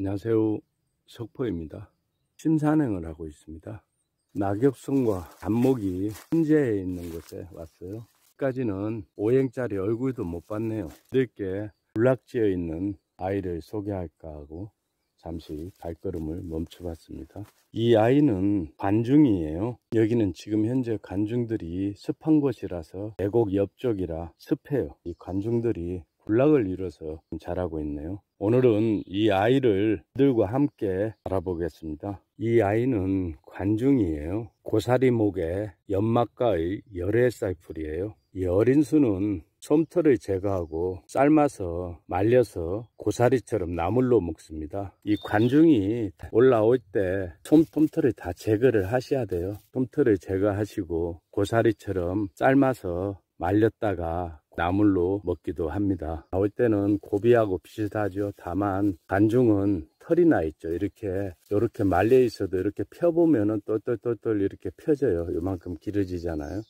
안녕하세요. 석포입니다. 심산행을 하고 있습니다. 낙엽성과 단목이 현재에 있는 곳에 왔어요. 까지는 5행짜리 얼굴도 못 봤네요. 이렇게 군락지어 있는 아이를 소개할까 하고 잠시 발걸음을 멈춰봤습니다. 이 아이는 관중이에요. 여기는 지금 현재 관중들이 습한 곳이라서 계곡 옆쪽이라 습해요. 이 관중들이 군락을 이뤄서 자라고 있네요. 오늘은 이 아이를 들과 함께 알아보겠습니다. 이 아이는 관중이에요. 고사리목의 연막가의 열애살 풀이에요. 이 어린 수는 솜털을 제거하고 삶아서 말려서 고사리처럼 나물로 먹습니다. 이 관중이 올라올 때 솜털을 다 제거를 하셔야 돼요. 솜털을 제거하시고 고사리처럼 삶아서 말렸다가 나물로 먹기도 합니다. 나올 때는 고비하고 비슷하죠. 다만 관중은 털이 나 있죠. 이렇게 이렇게 말려 있어도 이렇게 펴보면은 똘똘똘똘 이렇게 펴져요. 요만큼 길어지잖아요.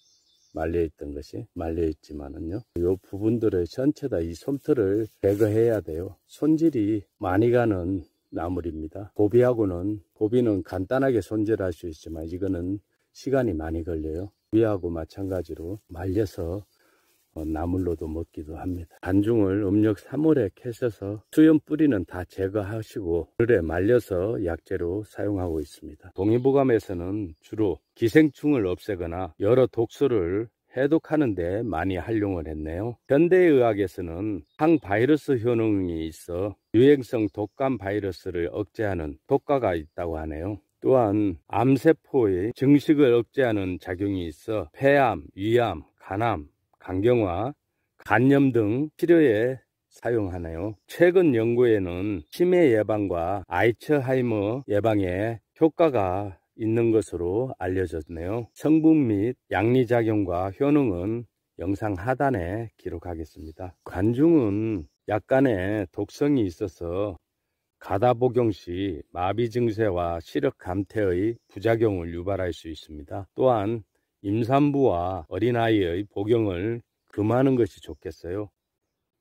말려 있던 것이 말려 있지만은요. 요 부분들을 전체 다 이 솜털을 제거해야 돼요. 손질이 많이 가는 나물입니다. 고비하고는 고비는 간단하게 손질할 수 있지만 이거는 시간이 많이 걸려요. 고비하고 마찬가지로 말려서 어, 나물로도 먹기도 합니다. 단중을 음력 3월에 캐셔서 수염 뿌리는 다 제거하시고 물에 말려서 약재로 사용하고 있습니다. 동의보감에서는 주로 기생충을 없애거나 여러 독소를 해독하는 데 많이 활용을 했네요. 현대의학에서는 항바이러스 효능이 있어 유행성 독감 바이러스를 억제하는 효과가 있다고 하네요. 또한 암세포의 증식을 억제하는 작용이 있어 폐암, 위암, 간암, 간경화, 간염 등 치료에 사용하네요. 최근 연구에는 치매 예방과 아이처하이머 예방에 효과가 있는 것으로 알려졌네요. 성분 및 양리작용과 효능은 영상 하단에 기록하겠습니다. 관중은 약간의 독성이 있어서 가다 복용 시 마비 증세와 시력 감퇴의 부작용을 유발할 수 있습니다. 또한 임산부와 어린아이의 복용을 금하는 것이 좋겠어요.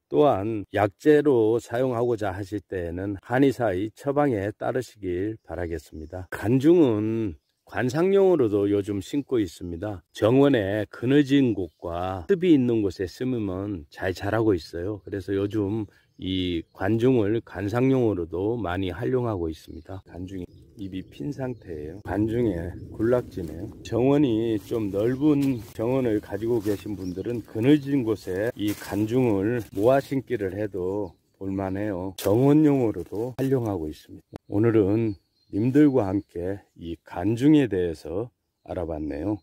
또한 약재로 사용하고자 하실 때에는 한의사의 처방에 따르시길 바라겠습니다. 간중은 관상용으로도 요즘 심고 있습니다. 정원에 그늘진 곳과 습이 있는 곳에 심으면 잘 자라고 있어요. 그래서 요즘 이 관중을 관상용으로도 많이 활용하고 있습니다. 관중이 입이 핀 상태예요. 관중에 군락지네요. 정원이 좀 넓은 정원을 가지고 계신 분들은 그늘진 곳에 이 관중을 모아 심기를 해도 볼만해요. 정원용으로도 활용하고 있습니다. 오늘은 님들과 함께 이 간중에 대해서 알아봤네요.